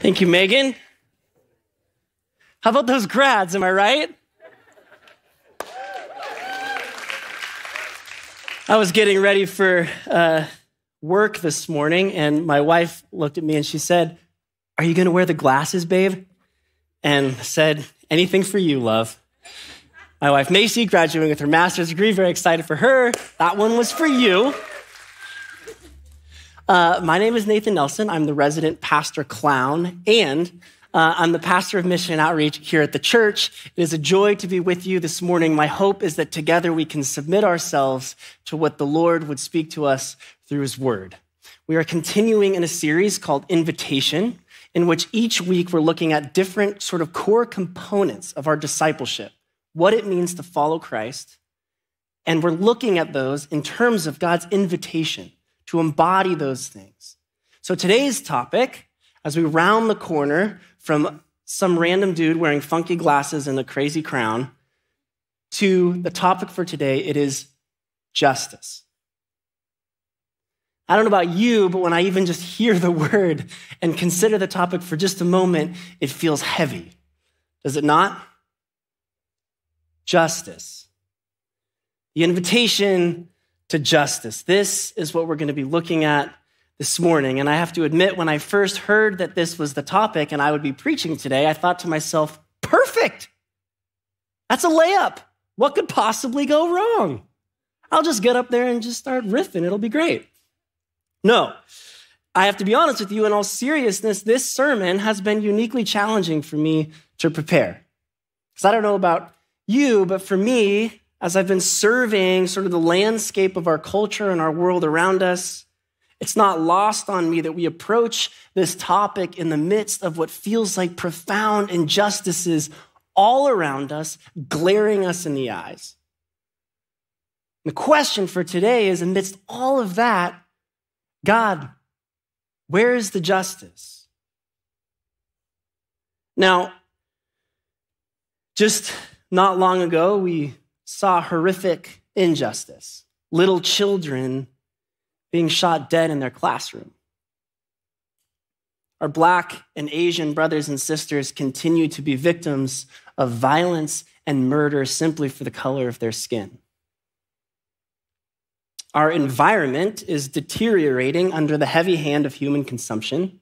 Thank you, Megan. How about those grads? Am I right? I was getting ready for uh, work this morning, and my wife looked at me and she said, Are you going to wear the glasses, babe? And said, Anything for you, love. My wife, Macy, graduating with her master's degree, very excited for her. That one was for you. Uh, my name is Nathan Nelson. I'm the resident pastor clown, and uh, I'm the pastor of mission and outreach here at the church. It is a joy to be with you this morning. My hope is that together we can submit ourselves to what the Lord would speak to us through his word. We are continuing in a series called Invitation, in which each week we're looking at different sort of core components of our discipleship, what it means to follow Christ. And we're looking at those in terms of God's invitation to embody those things. So today's topic, as we round the corner from some random dude wearing funky glasses and a crazy crown to the topic for today, it is justice. I don't know about you, but when I even just hear the word and consider the topic for just a moment, it feels heavy. Does it not? Justice. The invitation to justice. This is what we're going to be looking at this morning. And I have to admit, when I first heard that this was the topic and I would be preaching today, I thought to myself, perfect. That's a layup. What could possibly go wrong? I'll just get up there and just start riffing. It'll be great. No, I have to be honest with you, in all seriousness, this sermon has been uniquely challenging for me to prepare. Because I don't know about you, but for me, as I've been surveying sort of the landscape of our culture and our world around us, it's not lost on me that we approach this topic in the midst of what feels like profound injustices all around us, glaring us in the eyes. The question for today is amidst all of that, God, where is the justice? Now, just not long ago, we saw horrific injustice little children being shot dead in their classroom. Our Black and Asian brothers and sisters continue to be victims of violence and murder simply for the color of their skin. Our environment is deteriorating under the heavy hand of human consumption.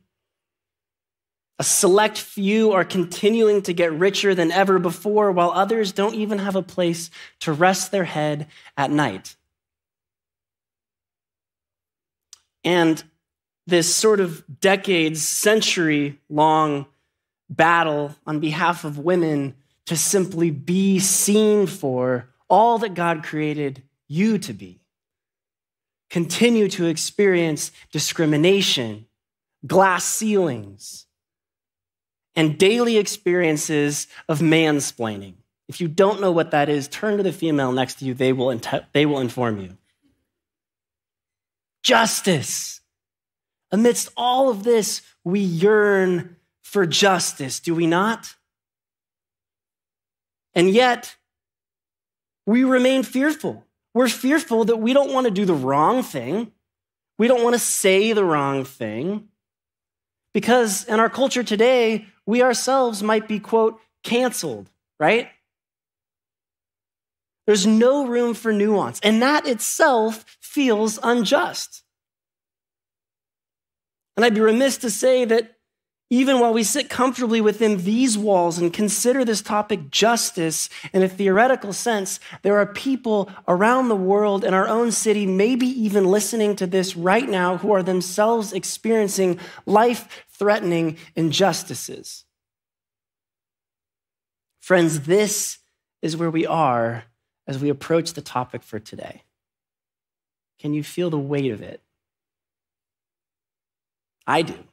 A select few are continuing to get richer than ever before, while others don't even have a place to rest their head at night. And this sort of decades, century long battle on behalf of women to simply be seen for all that God created you to be. Continue to experience discrimination, glass ceilings, and daily experiences of mansplaining. If you don't know what that is, turn to the female next to you, they will, they will inform you. Justice. Amidst all of this, we yearn for justice, do we not? And yet, we remain fearful. We're fearful that we don't want to do the wrong thing. We don't want to say the wrong thing. Because in our culture today, we ourselves might be, quote, canceled, right? There's no room for nuance, and that itself feels unjust. And I'd be remiss to say that even while we sit comfortably within these walls and consider this topic justice in a theoretical sense, there are people around the world in our own city, maybe even listening to this right now, who are themselves experiencing life threatening injustices. Friends, this is where we are as we approach the topic for today. Can you feel the weight of it? I do.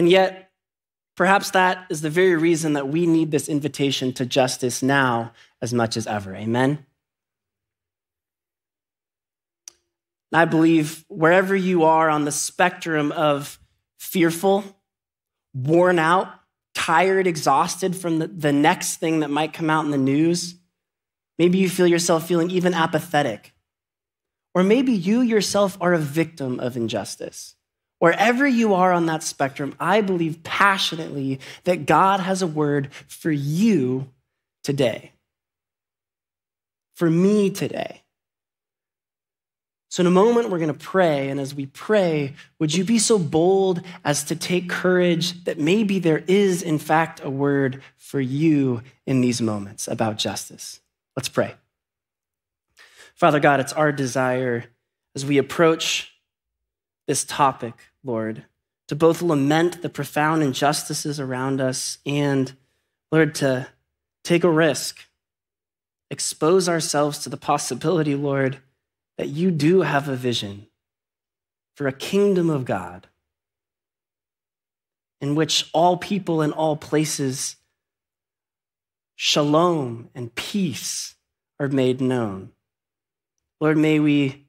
And yet, perhaps that is the very reason that we need this invitation to justice now as much as ever. Amen? I believe wherever you are on the spectrum of fearful, worn out, tired, exhausted from the, the next thing that might come out in the news, maybe you feel yourself feeling even apathetic. Or maybe you yourself are a victim of injustice. Wherever you are on that spectrum, I believe passionately that God has a word for you today, for me today. So, in a moment, we're going to pray. And as we pray, would you be so bold as to take courage that maybe there is, in fact, a word for you in these moments about justice? Let's pray. Father God, it's our desire as we approach this topic, Lord, to both lament the profound injustices around us and, Lord, to take a risk, expose ourselves to the possibility, Lord, that you do have a vision for a kingdom of God in which all people in all places, shalom and peace are made known. Lord, may we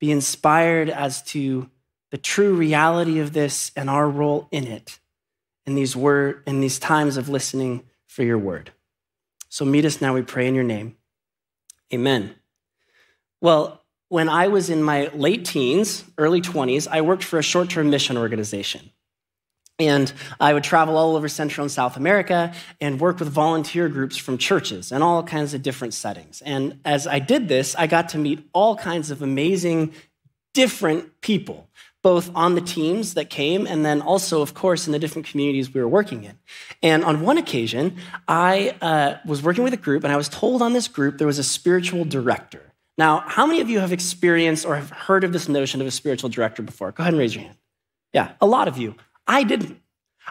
be inspired as to the true reality of this and our role in it in these word in these times of listening for your word. So meet us now, we pray in your name. Amen. Well, when I was in my late teens, early 20s, I worked for a short term mission organization. And I would travel all over Central and South America and work with volunteer groups from churches and all kinds of different settings. And as I did this, I got to meet all kinds of amazing, different people both on the teams that came and then also, of course, in the different communities we were working in. And on one occasion, I uh, was working with a group, and I was told on this group there was a spiritual director. Now, how many of you have experienced or have heard of this notion of a spiritual director before? Go ahead and raise your hand. Yeah, a lot of you. I didn't.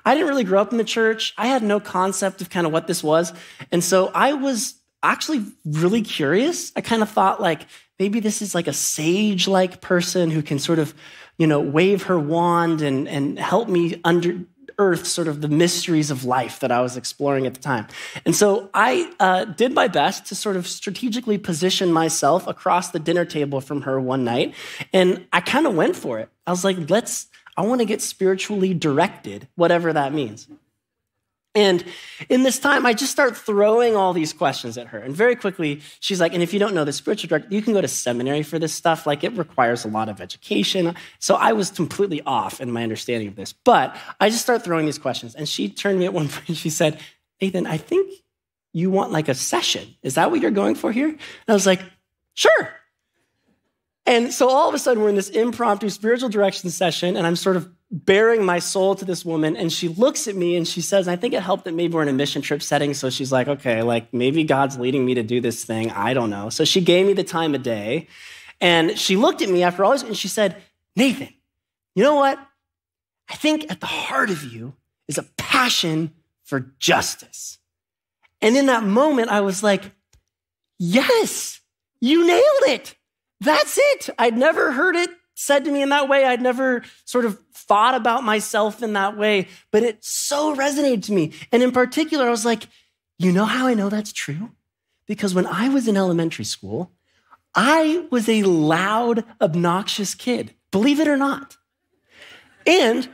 I didn't really grow up in the church. I had no concept of kind of what this was. And so I was actually really curious. I kind of thought like maybe this is like a sage like person who can sort of you know, wave her wand and, and help me under, earth sort of the mysteries of life that I was exploring at the time. And so I uh, did my best to sort of strategically position myself across the dinner table from her one night. And I kind of went for it. I was like, let's, I want to get spiritually directed, whatever that means. And in this time, I just start throwing all these questions at her. And very quickly, she's like, and if you don't know the spiritual director, you can go to seminary for this stuff. Like it requires a lot of education. So I was completely off in my understanding of this. But I just start throwing these questions. And she turned to me at one point and she said, Nathan, I think you want like a session. Is that what you're going for here? And I was like, sure. And so all of a sudden, we're in this impromptu spiritual direction session, and I'm sort of baring my soul to this woman and she looks at me and she says i think it helped that maybe we're in a mission trip setting. So she's like okay like maybe god's leading me to do this thing. I don't know. So she gave me the time of day and she looked at me after all this and she said nathan you know what? I think at the heart of you is a passion for justice. And in that moment i was like yes you nailed it. That's it. I'd never heard it said to me in that way. I'd never sort of thought about myself in that way, but it so resonated to me. And in particular, I was like, you know how I know that's true? Because when I was in elementary school, I was a loud, obnoxious kid, believe it or not. And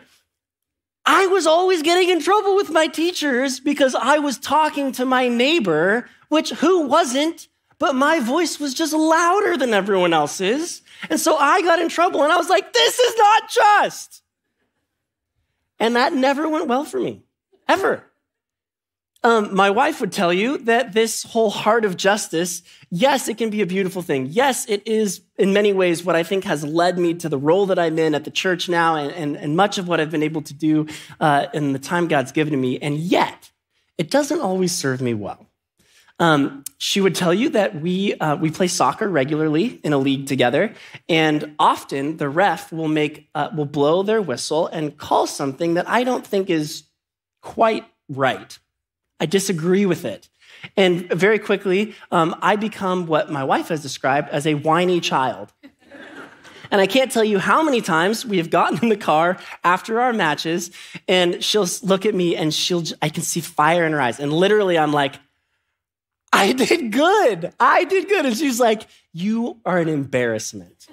I was always getting in trouble with my teachers because I was talking to my neighbor, which who wasn't, but my voice was just louder than everyone else's. And so I got in trouble and I was like, this is not just. And that never went well for me, ever. Um, my wife would tell you that this whole heart of justice, yes, it can be a beautiful thing. Yes, it is in many ways what I think has led me to the role that I'm in at the church now and, and, and much of what I've been able to do uh, in the time God's given to me. And yet, it doesn't always serve me well. Um, she would tell you that we, uh, we play soccer regularly in a league together, and often the ref will, make, uh, will blow their whistle and call something that I don't think is quite right. I disagree with it. And very quickly, um, I become what my wife has described as a whiny child. And I can't tell you how many times we have gotten in the car after our matches, and she'll look at me and she'll, I can see fire in her eyes. And literally, I'm like, I did good. I did good. And she's like, You are an embarrassment.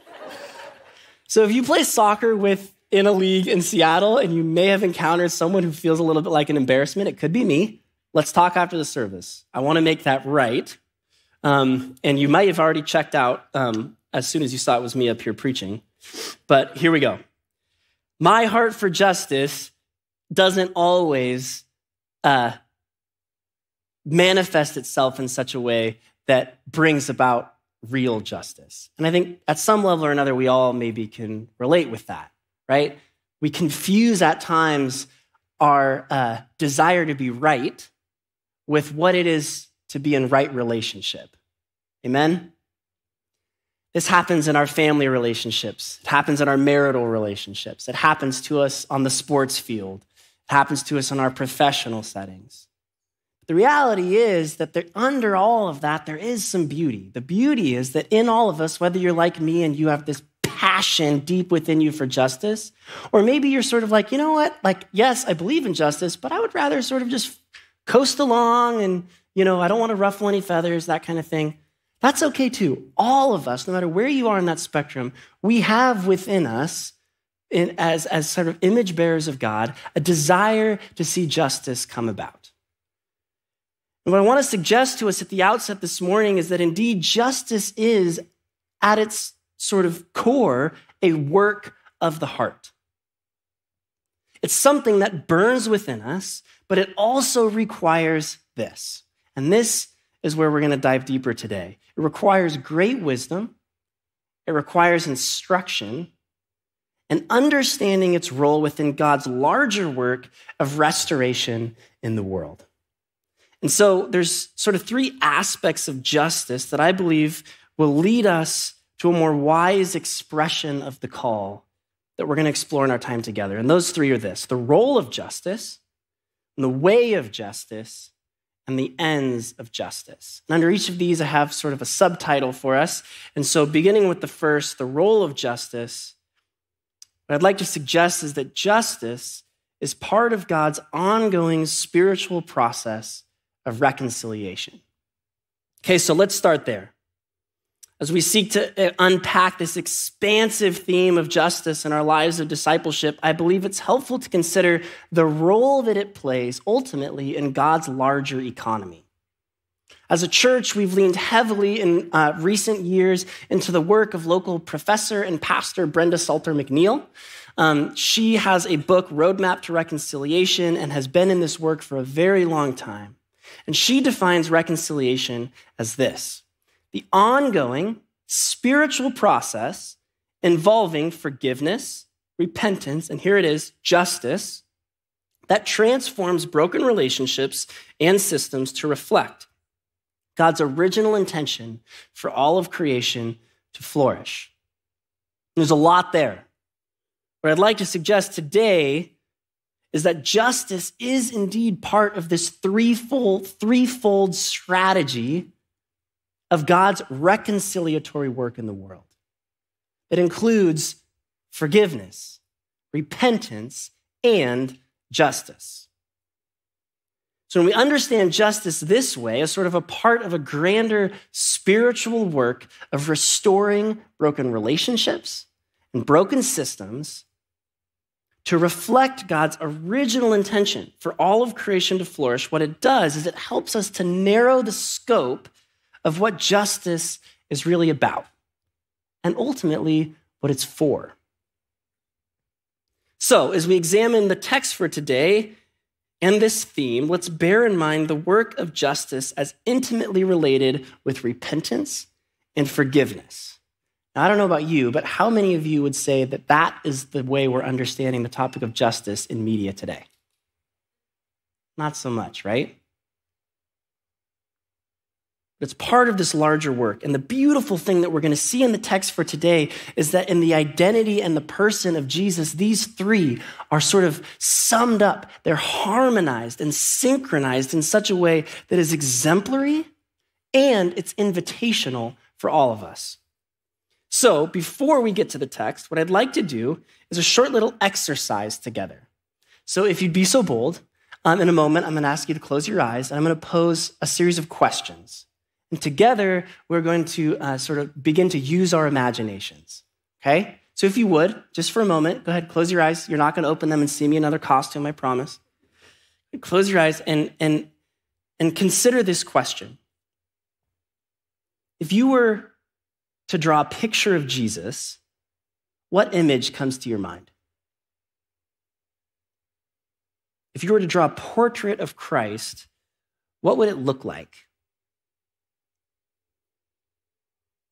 so if you play soccer with in a league in Seattle and you may have encountered someone who feels a little bit like an embarrassment, it could be me. Let's talk after the service. I want to make that right. Um, and you might have already checked out um, as soon as you saw it was me up here preaching. But here we go. my heart for justice doesn't always uh, manifest itself in such a way that brings about real justice. And I think at some level or another, we all maybe can relate with that, right? We confuse at times our uh, desire to be right with what it is to be in right relationship. Amen? This happens in our family relationships. It happens in our marital relationships. It happens to us on the sports field. It happens to us in our professional settings. The reality is that there, under all of that, there is some beauty. The beauty is that in all of us, whether you're like me and you have this passion deep within you for justice, or maybe you're sort of like, you know what? Like, yes, I believe in justice, but I would rather sort of just coast along and, you know, I don't want to ruffle any feathers, that kind of thing. That's okay too. All of us, no matter where you are in that spectrum, we have within us, in, as, as sort of image bearers of God, a desire to see justice come about. And what I want to suggest to us at the outset this morning is that indeed justice is, at its sort of core, a work of the heart. It's something that burns within us, but it also requires this. And this is where we're going to dive deeper today. It requires great wisdom, it requires instruction, and understanding its role within God's larger work of restoration in the world. And so there's sort of three aspects of justice that I believe will lead us to a more wise expression of the call that we're going to explore in our time together. And those three are this the role of justice, the way of justice, and the ends of justice. And under each of these, I have sort of a subtitle for us. And so, beginning with the first, the role of justice, what I'd like to suggest is that justice is part of God's ongoing spiritual process of reconciliation. Okay, so let's start there. As we seek to uh, unpack this expansive theme of justice in our lives of discipleship, I believe it's helpful to consider the role that it plays ultimately in God's larger economy. As a church, we've leaned heavily in uh, recent years into the work of local professor and pastor Brenda Salter McNeil. Um, she has a book, Roadmap to Reconciliation, and has been in this work for a very long time. And she defines reconciliation as this the ongoing spiritual process involving forgiveness, repentance, and here it is, justice, that transforms broken relationships and systems to reflect God's original intention for all of creation to flourish. There's a lot there. What I'd like to suggest today is that justice is indeed part of this threefold, threefold strategy of God's reconciliatory work in the world. It includes forgiveness, repentance, and justice. So when we understand justice this way as sort of a part of a grander spiritual work of restoring broken relationships and broken systems, to reflect God's original intention for all of creation to flourish, what it does is it helps us to narrow the scope of what justice is really about and ultimately what it's for. So, as we examine the text for today and this theme, let's bear in mind the work of justice as intimately related with repentance and forgiveness. Now, I don't know about you, but how many of you would say that that is the way we're understanding the topic of justice in media today? Not so much, right? But it's part of this larger work. And the beautiful thing that we're going to see in the text for today is that in the identity and the person of Jesus, these three are sort of summed up. They're harmonized and synchronized in such a way that is exemplary and it's invitational for all of us. So, before we get to the text, what I'd like to do is a short little exercise together. So, if you'd be so bold, um, in a moment, I'm going to ask you to close your eyes and I'm going to pose a series of questions. And together, we're going to uh, sort of begin to use our imaginations. Okay? So, if you would, just for a moment, go ahead, close your eyes. You're not going to open them and see me in another costume, I promise. Close your eyes and, and, and consider this question. If you were to draw a picture of Jesus, what image comes to your mind? if you were to draw a portrait of Christ, what would it look like?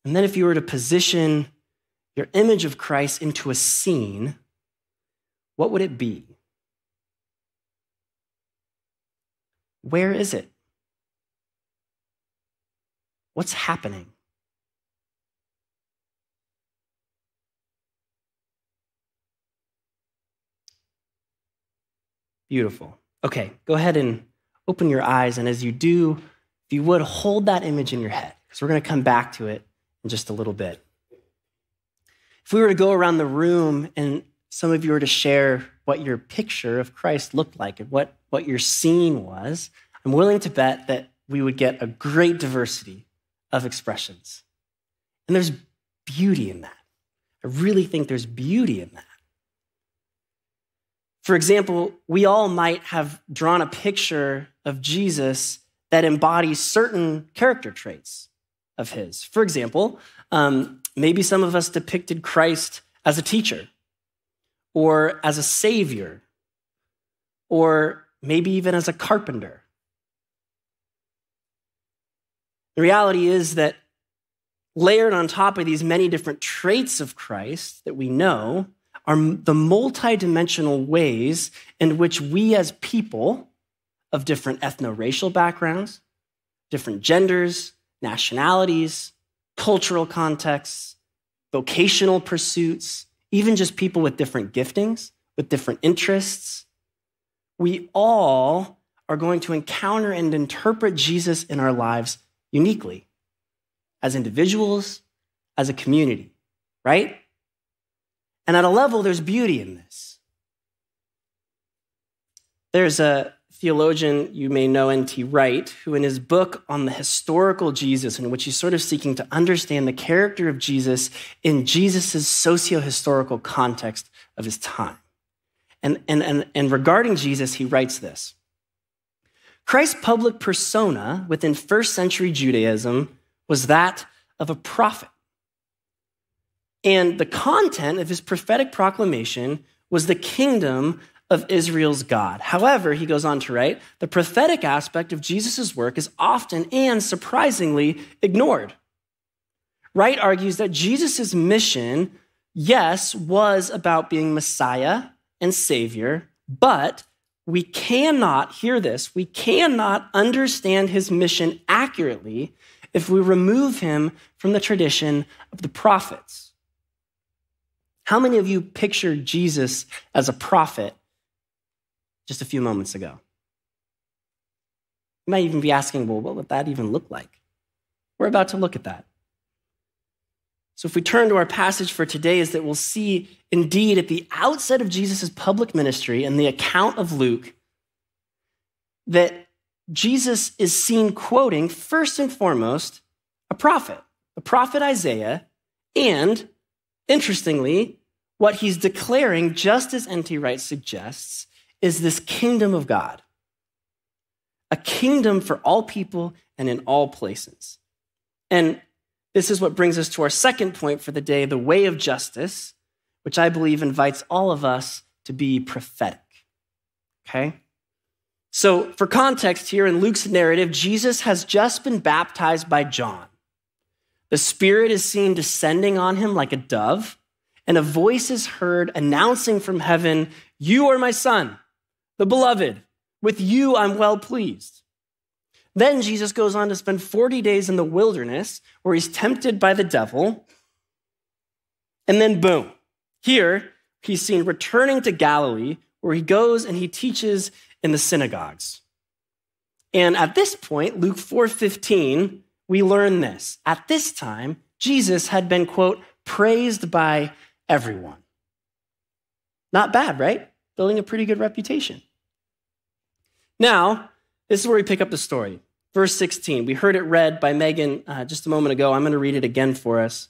And then if you were to position your image of Christ into a scene, what would it be? Where is it? What's happening? Beautiful. Okay, go ahead and open your eyes. And as you do, if you would, hold that image in your head, because we're going to come back to it in just a little bit. If we were to go around the room and some of you were to share what your picture of Christ looked like and what, what your scene was, I'm willing to bet that we would get a great diversity of expressions. And there's beauty in that. I really think there's beauty in that. For example, we all might have drawn a picture of Jesus that embodies certain character traits of his. For example, um, maybe some of us depicted Christ as a teacher or as a savior or maybe even as a carpenter. The reality is that layered on top of these many different traits of Christ that we know are the multidimensional ways in which we as people of different ethno-racial backgrounds, different genders, nationalities, cultural contexts, vocational pursuits, even just people with different giftings, with different interests, we all are going to encounter and interpret Jesus in our lives uniquely as individuals, as a community, right? And at a level, there's beauty in this. There's a theologian you may know, N.T. Wright, who in his book on the historical Jesus, in which he's sort of seeking to understand the character of Jesus in Jesus' socio historical context of his time. And, and, and, and regarding Jesus, he writes this Christ's public persona within first century Judaism was that of a prophet. And the content of his prophetic proclamation was the kingdom of Israel's God. However, he goes on to write, the prophetic aspect of Jesus' work is often and surprisingly ignored. Wright argues that Jesus' mission, yes, was about being Messiah and Savior, but we cannot hear this. We cannot understand his mission accurately if we remove him from the tradition of the prophets. How many of you pictured Jesus as a prophet just a few moments ago. You might even be asking, well, what would that even look like? We're about to look at that. So, if we turn to our passage for today, is that we'll see indeed at the outset of Jesus' public ministry and the account of Luke that Jesus is seen quoting, first and foremost, a prophet, the prophet Isaiah, and interestingly, what he's declaring, just as N.T. Wright suggests, is this kingdom of God, a kingdom for all people and in all places. And this is what brings us to our second point for the day the way of justice, which I believe invites all of us to be prophetic. Okay? So, for context here in Luke's narrative, Jesus has just been baptized by John. The Spirit is seen descending on him like a dove, and a voice is heard announcing from heaven, You are my son the beloved. With you I'm well pleased. Then Jesus goes on to spend 40 days in the wilderness where he's tempted by the devil. And then, boom, here he's seen returning to Galilee where he goes and he teaches in the synagogues. And at this point, Luke 4:15, we learn this. At this time, Jesus had been quote praised by everyone. Not bad, right? Building a pretty good reputation. Now, this is where we pick up the story. Verse 16. We heard it read by Megan uh, just a moment ago. I'm going to read it again for us.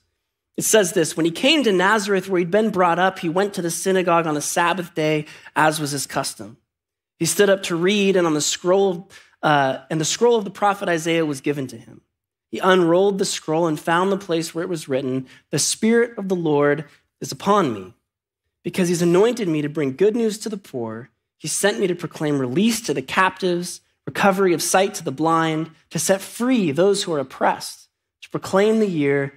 It says this When he came to Nazareth, where he'd been brought up, he went to the synagogue on the Sabbath day, as was his custom. He stood up to read, and on the scroll, uh, and the scroll of the prophet Isaiah was given to him. He unrolled the scroll and found the place where it was written, The Spirit of the Lord is upon me, because he's anointed me to bring good news to the poor. He sent me to proclaim release to the captives, recovery of sight to the blind, to set free those who are oppressed, to proclaim the year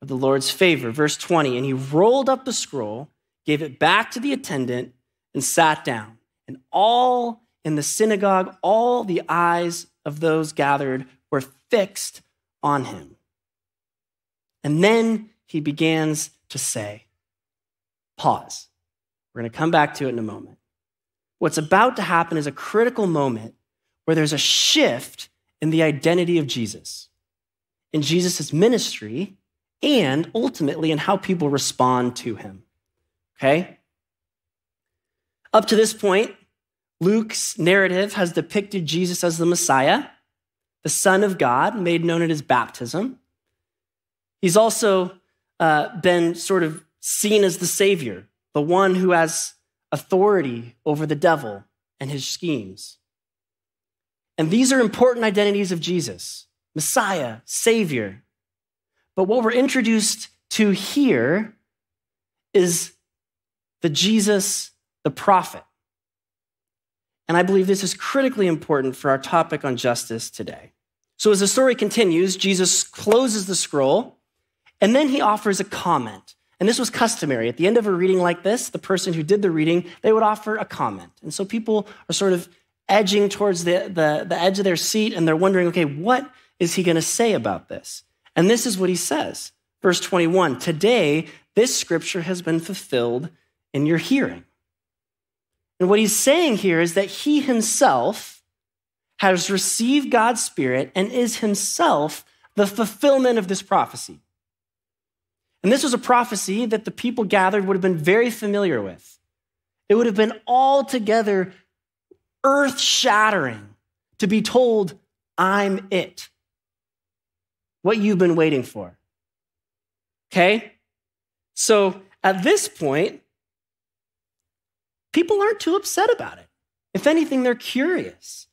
of the Lord's favor. Verse 20, and he rolled up the scroll, gave it back to the attendant, and sat down. And all in the synagogue, all the eyes of those gathered were fixed on him. And then he begins to say, Pause. We're going to come back to it in a moment. What's about to happen is a critical moment where there's a shift in the identity of Jesus, in Jesus' ministry, and ultimately in how people respond to him. Okay? Up to this point, Luke's narrative has depicted Jesus as the Messiah, the Son of God, made known at his baptism. He's also uh, been sort of seen as the Savior, the one who has authority over the devil and his schemes. And these are important identities of Jesus Messiah, Savior. But what we're introduced to here is the Jesus, the prophet. And I believe this is critically important for our topic on justice today. So, as the story continues, Jesus closes the scroll and then he offers a comment. And this was customary. At the end of a reading like this, the person who did the reading, they would offer a comment. And so people are sort of edging towards the, the, the edge of their seat and they're wondering, okay, what is he going to say about this? And this is what he says. Verse 21 Today, this scripture has been fulfilled in your hearing. And what he's saying here is that he himself has received God's Spirit and is himself the fulfillment of this prophecy. And this was a prophecy that the people gathered would have been very familiar with. It would have been altogether earth shattering to be told, I'm it. What you've been waiting for. Okay? So at this point, people aren't too upset about it. If anything, they're curious.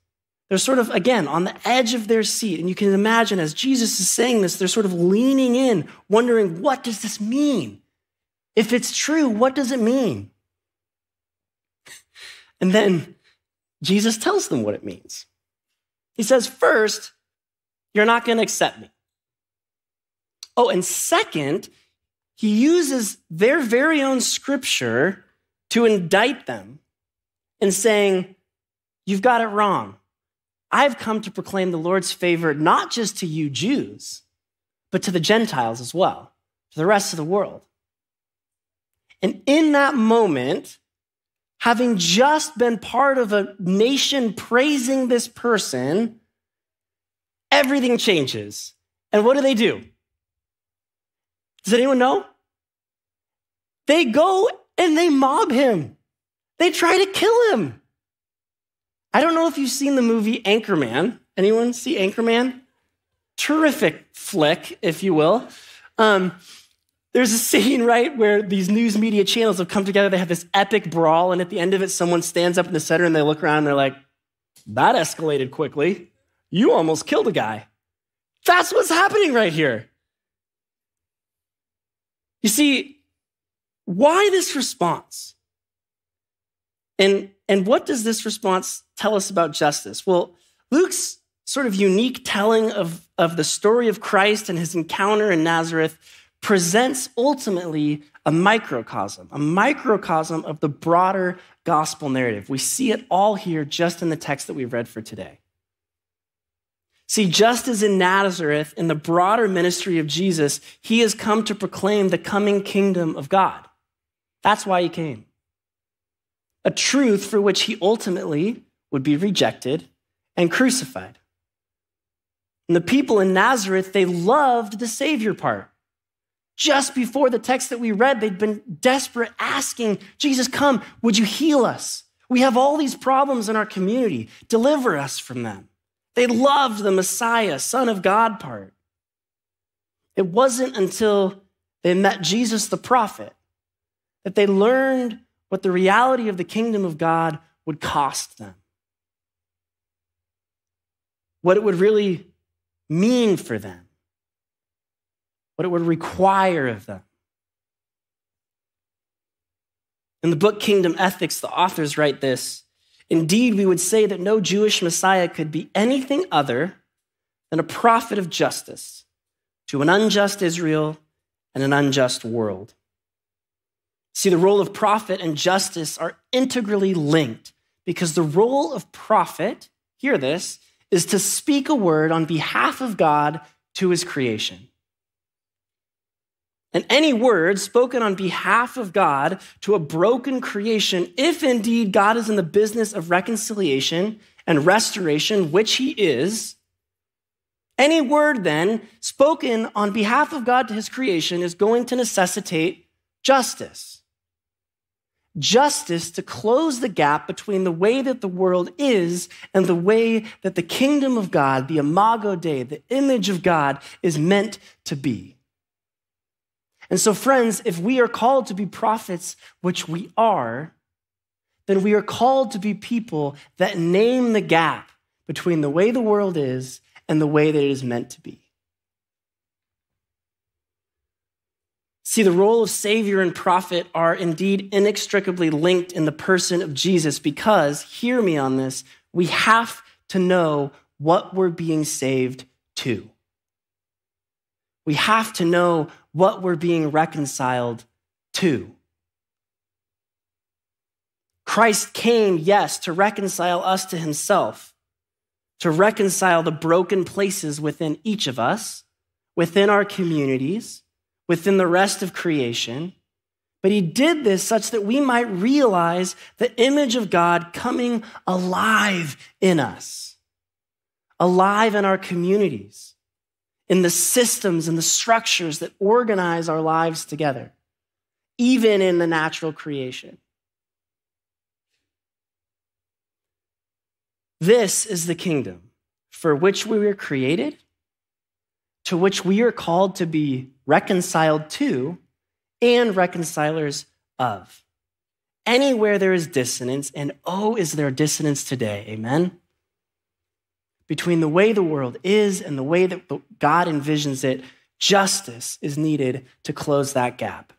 They're sort of, again, on the edge of their seat. And you can imagine as Jesus is saying this, they're sort of leaning in, wondering, what does this mean? If it's true, what does it mean? And then Jesus tells them what it means. He says, first, you're not going to accept me. Oh, and second, he uses their very own scripture to indict them in saying, You've got it wrong. I've come to proclaim the Lord's favor not just to you Jews, but to the Gentiles as well, to the rest of the world. And in that moment, having just been part of a nation praising this person, everything changes. And what do they do? Does anyone know? They go and they mob him. They try to kill him. I don't know if you've seen the movie Anchorman. Anyone see Anchorman? Terrific flick, if you will. Um, there's a scene, right, where these news media channels have come together. They have this epic brawl, and at the end of it, someone stands up in the center and they look around and they're like, that escalated quickly. You almost killed a guy. That's what's happening right here. You see, why this response? And, and what does this response tell us about justice? Well, Luke's sort of unique telling of, of the story of Christ and his encounter in Nazareth presents ultimately a microcosm, a microcosm of the broader gospel narrative. We see it all here just in the text that we've read for today. See, just as in Nazareth, in the broader ministry of Jesus, he has come to proclaim the coming kingdom of God. That's why he came a truth for which he ultimately would be rejected and crucified. And the people in Nazareth, they loved the Savior part. Just before the text that we read, they'd been desperate, asking, Jesus, come, would you heal us? We have all these problems in our community. Deliver us from them. They loved the Messiah, Son of God part. It wasn't until they met Jesus the prophet that they learned what the reality of the kingdom of God would cost them, what it would really mean for them, what it would require of them. In the book Kingdom Ethics, the authors write this Indeed, we would say that no Jewish Messiah could be anything other than a prophet of justice to an unjust Israel and an unjust world. See, the role of prophet and justice are integrally linked because the role of prophet, hear this, is to speak a word on behalf of God to his creation. And any word spoken on behalf of God to a broken creation, if indeed God is in the business of reconciliation and restoration, which he is, any word then spoken on behalf of God to his creation is going to necessitate justice. Justice to close the gap between the way that the world is and the way that the kingdom of God, the imago Dei, the image of God, is meant to be. And so, friends, if we are called to be prophets, which we are, then we are called to be people that name the gap between the way the world is and the way that it is meant to be. See, the role of Savior and prophet are indeed inextricably linked in the person of Jesus because, hear me on this, we have to know what we're being saved to. We have to know what we're being reconciled to. Christ came, yes, to reconcile us to himself, to reconcile the broken places within each of us, within our communities, within the rest of creation. But he did this such that we might realize the image of God coming alive in us, alive in our communities in the systems and the structures that organize our lives together, even in the natural creation. This is the kingdom for which we were created, to which we are called to be reconciled to and reconcilers of. Anywhere there is dissonance, and oh, is there dissonance today? Amen? between the way the world is and the way that God envisions it, justice is needed to close that gap.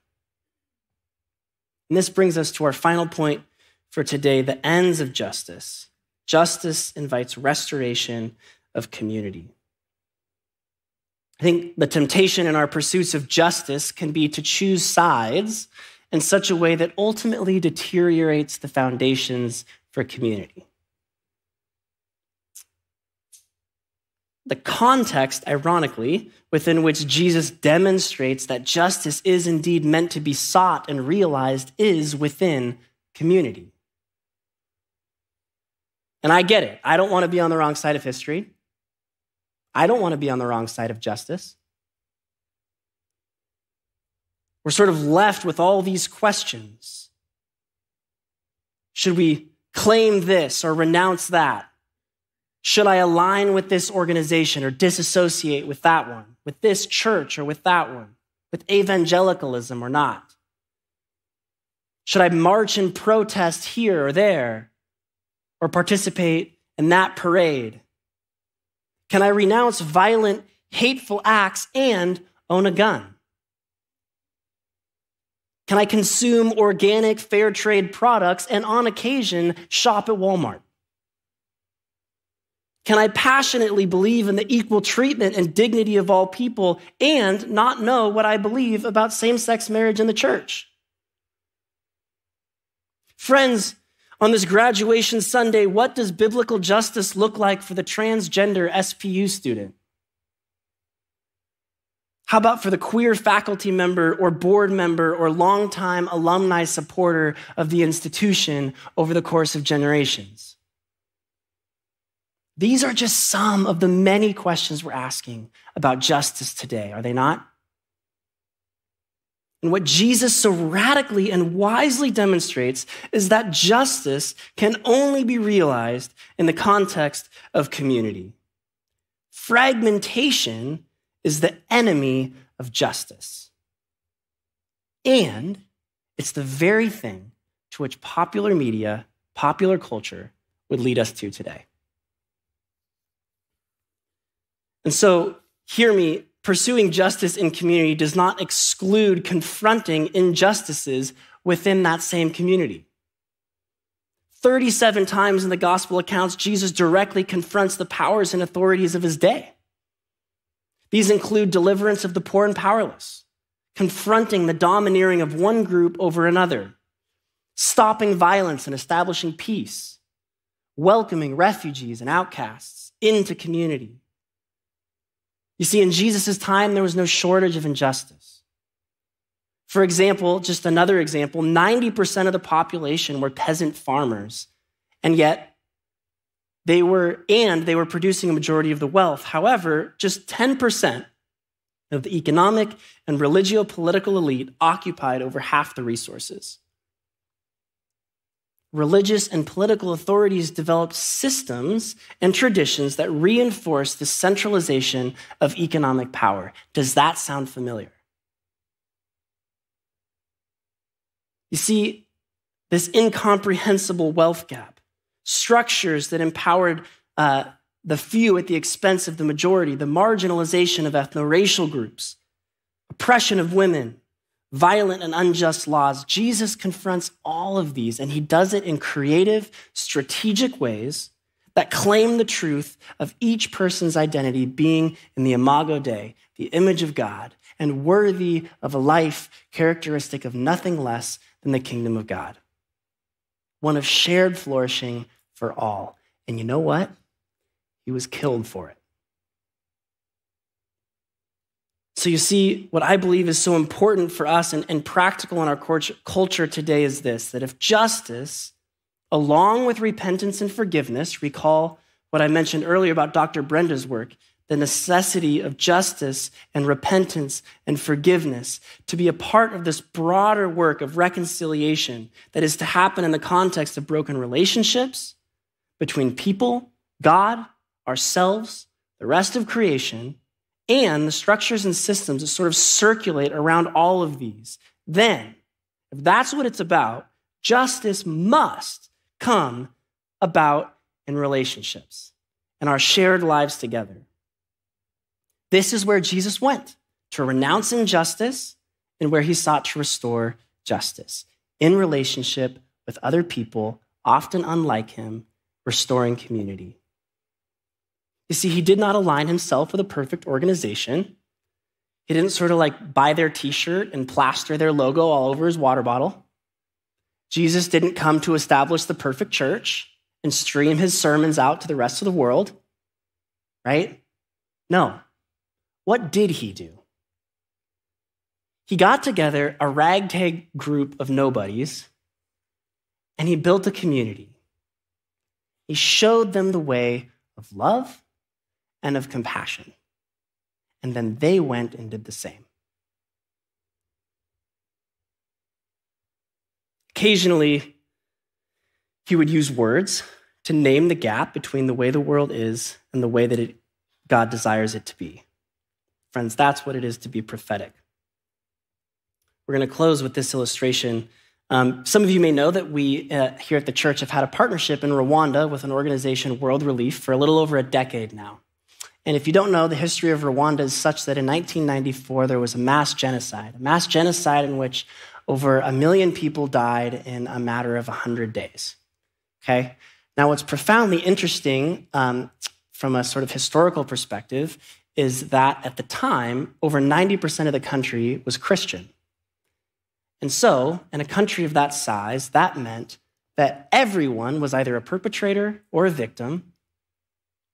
And this brings us to our final point for today the ends of justice. Justice invites restoration of community. I think the temptation in our pursuits of justice can be to choose sides in such a way that ultimately deteriorates the foundations for community. the context, ironically, within which Jesus demonstrates that justice is indeed meant to be sought and realized is within community. And I get it. I don't want to be on the wrong side of history. I don't want to be on the wrong side of justice. We're sort of left with all these questions. Should we claim this or renounce that? Should I align with this organization or disassociate with that one, with this church or with that one, with evangelicalism or not? Should I march in protest here or there, or participate in that parade? Can I renounce violent, hateful acts and own a gun? Can I consume organic, fair trade products and on occasion shop at Walmart? Can I passionately believe in the equal treatment and dignity of all people and not know what I believe about same sex marriage in the church? Friends, on this graduation Sunday, what does biblical justice look like for the transgender SPU student? How about for the queer faculty member or board member or longtime alumni supporter of the institution over the course of generations? These are just some of the many questions we're asking about justice today, are they not? And what Jesus so radically and wisely demonstrates is that justice can only be realized in the context of community. Fragmentation is the enemy of justice. And it's the very thing to which popular media, popular culture would lead us to today. And so, hear me, pursuing justice in community does not exclude confronting injustices within that same community. 37 times in the gospel accounts, Jesus directly confronts the powers and authorities of his day. These include deliverance of the poor and powerless, confronting the domineering of one group over another, stopping violence and establishing peace, welcoming refugees and outcasts into community. You see, in Jesus' time, there was no shortage of injustice. For example, just another example 90% of the population were peasant farmers, and yet they were, and they were producing a majority of the wealth. However, just 10% of the economic and religio political elite occupied over half the resources religious and political authorities developed systems and traditions that reinforce the centralization of economic power. Does that sound familiar? You see, this incomprehensible wealth gap, structures that empowered uh, the few at the expense of the majority, the marginalization of ethno racial groups, oppression of women, violent and unjust laws. Jesus confronts all of these, and he does it in creative, strategic ways that claim the truth of each person's identity being in the imago Dei, the image of God, and worthy of a life characteristic of nothing less than the kingdom of God. One of shared flourishing for all. And you know what? He was killed for it. So, you see, what I believe is so important for us and, and practical in our culture today is this that if justice, along with repentance and forgiveness, recall what I mentioned earlier about Dr. Brenda's work, the necessity of justice and repentance and forgiveness to be a part of this broader work of reconciliation that is to happen in the context of broken relationships between people, God, ourselves, the rest of creation, and the structures and systems that sort of circulate around all of these, then, if that's what it's about, justice must come about in relationships and our shared lives together. This is where Jesus went to renounce injustice and where he sought to restore justice in relationship with other people, often unlike him, restoring community. You see, he did not align himself with a perfect organization. He didn't sort of like buy their t shirt and plaster their logo all over his water bottle. Jesus didn't come to establish the perfect church and stream his sermons out to the rest of the world, right? No. What did he do? He got together a ragtag group of nobodies and he built a community. He showed them the way of love and of compassion. And then they went and did the same. Occasionally, he would use words to name the gap between the way the world is and the way that it, God desires it to be. Friends, that's what it is to be prophetic. We're going to close with this illustration. Um, some of you may know that we uh, here at the church have had a partnership in Rwanda with an organization, World Relief, for a little over a decade now. And if you don't know, the history of Rwanda is such that in 1994 there was a mass genocide, a mass genocide in which over a million people died in a matter of 100 days. Okay? Now, what's profoundly interesting um, from a sort of historical perspective is that at the time, over 90% of the country was Christian. And so, in a country of that size, that meant that everyone was either a perpetrator or a victim,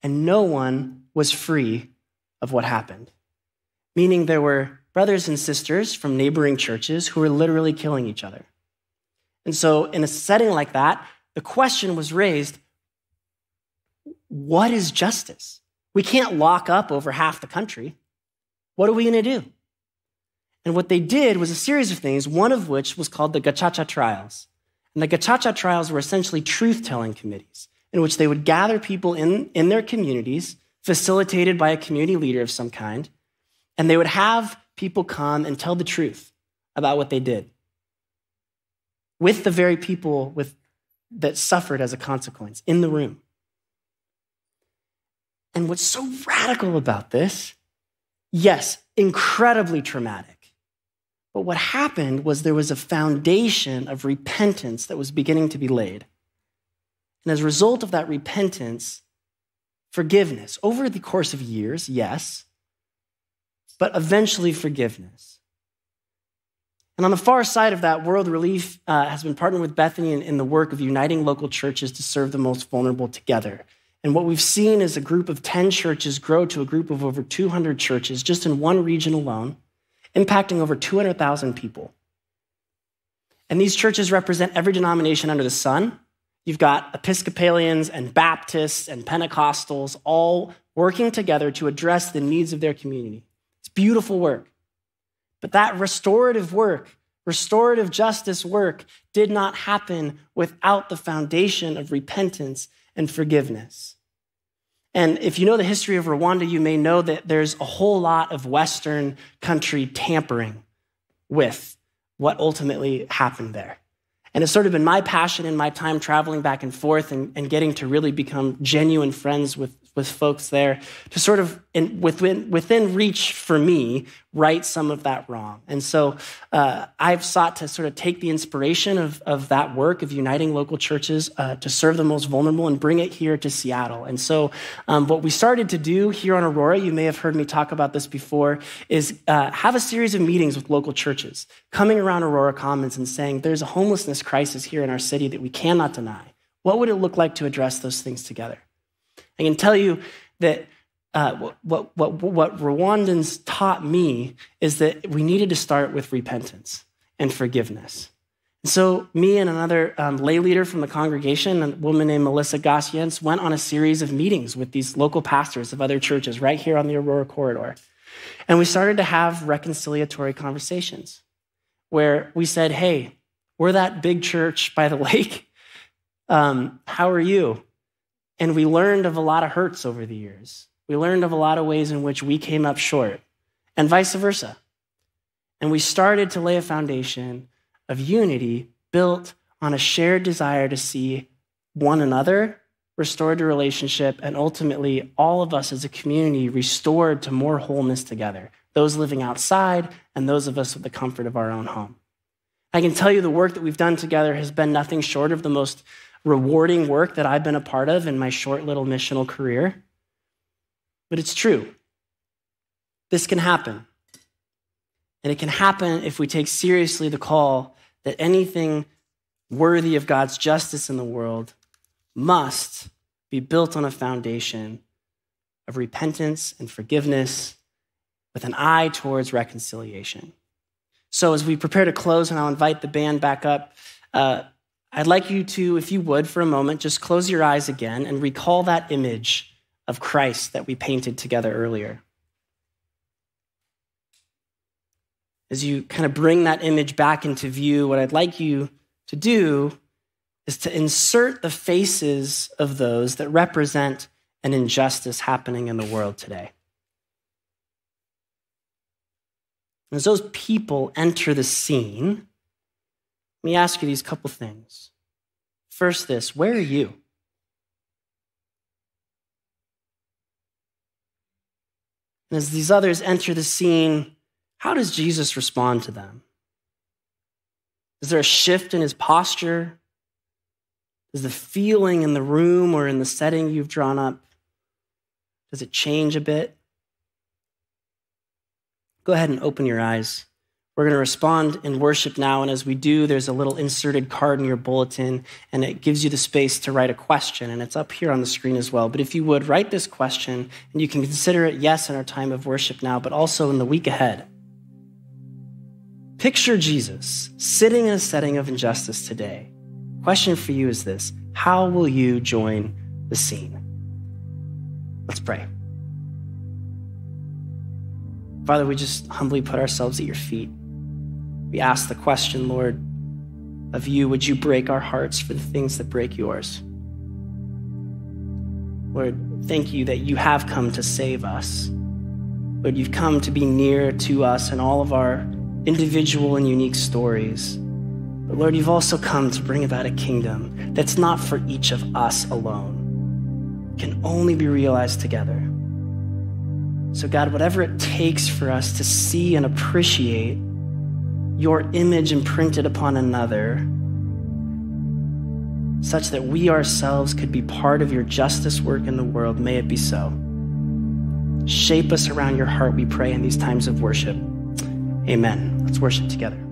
and no one was free of what happened. Meaning there were brothers and sisters from neighboring churches who were literally killing each other. And so, in a setting like that, the question was raised what is justice? We can't lock up over half the country. What are we going to do? And what they did was a series of things, one of which was called the Gacaca trials. And the Gacaca trials were essentially truth telling committees in which they would gather people in, in their communities facilitated by a community leader of some kind, and they would have people come and tell the truth about what they did with the very people with, that suffered as a consequence in the room. And what's so radical about this, yes, incredibly traumatic. But what happened was there was a foundation of repentance that was beginning to be laid. And as a result of that repentance, forgiveness over the course of years, yes, but eventually forgiveness. And on the far side of that, World Relief uh, has been partnered with Bethany in, in the work of uniting local churches to serve the most vulnerable together. And what we've seen is a group of 10 churches grow to a group of over 200 churches just in one region alone, impacting over 200,000 people. And these churches represent every denomination under the sun. You've got Episcopalians and Baptists and Pentecostals all working together to address the needs of their community. It's beautiful work. But that restorative work, restorative justice work, did not happen without the foundation of repentance and forgiveness. And if you know the history of Rwanda, you may know that there's a whole lot of Western country tampering with what ultimately happened there. And it's sort of been my passion in my time traveling back and forth and, and getting to really become genuine friends with, with folks there to sort of, in, within, within reach for me, right some of that wrong. And so uh, I've sought to sort of take the inspiration of, of that work of uniting local churches uh, to serve the most vulnerable and bring it here to Seattle. And so um, what we started to do here on Aurora, you may have heard me talk about this before, is uh, have a series of meetings with local churches, coming around Aurora Commons and saying, there's a homelessness crisis here in our city that we cannot deny. What would it look like to address those things together? I can tell you that uh, what, what, what Rwandans taught me is that we needed to start with repentance and forgiveness. And so, me and another um, lay leader from the congregation, a woman named Melissa Gossiens, went on a series of meetings with these local pastors of other churches right here on the Aurora corridor. And we started to have reconciliatory conversations where we said, Hey, we're that big church by the lake. Um, how are you? And we learned of a lot of hurts over the years. We learned of a lot of ways in which we came up short, and vice versa. And we started to lay a foundation of unity built on a shared desire to see one another restored to relationship, and ultimately all of us as a community restored to more wholeness together, those living outside and those of us with the comfort of our own home. I can tell you the work that we've done together has been nothing short of the most rewarding work that I've been a part of in my short little missional career. But it's true. This can happen. And it can happen if we take seriously the call that anything worthy of God's justice in the world must be built on a foundation of repentance and forgiveness with an eye towards reconciliation. So, as we prepare to close, and I'll invite the band back up, uh, I'd like you to, if you would, for a moment, just close your eyes again and recall that image of Christ that we painted together earlier. As you kind of bring that image back into view, what I'd like you to do is to insert the faces of those that represent an injustice happening in the world today. As those people enter the scene, let me ask you these couple things. First, this where are you? And as these others enter the scene, how does Jesus respond to them? Is there a shift in his posture? Is the feeling in the room or in the setting you've drawn up, does it change a bit? Go ahead and open your eyes. We're going to respond in worship now. And as we do, there's a little inserted card in your bulletin, and it gives you the space to write a question. And it's up here on the screen as well. But if you would, write this question, and you can consider it, yes, in our time of worship now, but also in the week ahead. Picture Jesus sitting in a setting of injustice today. Question for you is this How will you join the scene? Let's pray. Father, we just humbly put ourselves at your feet. We ask the question, Lord, of you, would you break our hearts for the things that break yours? Lord, thank you that you have come to save us. Lord, you've come to be near to us in all of our individual and unique stories. But Lord, you've also come to bring about a kingdom that's not for each of us alone, it can only be realized together. So, God, whatever it takes for us to see and appreciate your image imprinted upon another, such that we ourselves could be part of your justice work in the world. May it be so. Shape us around your heart, we pray, in these times of worship. Amen. Let's worship together.